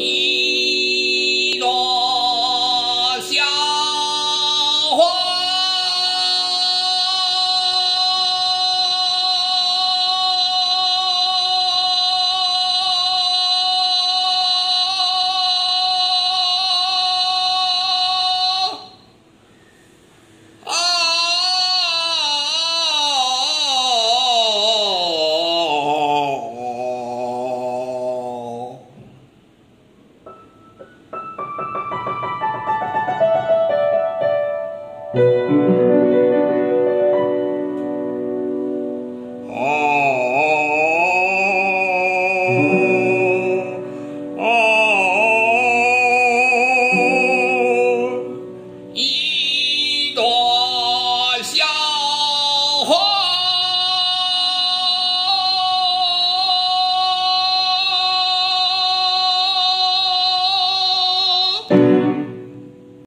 E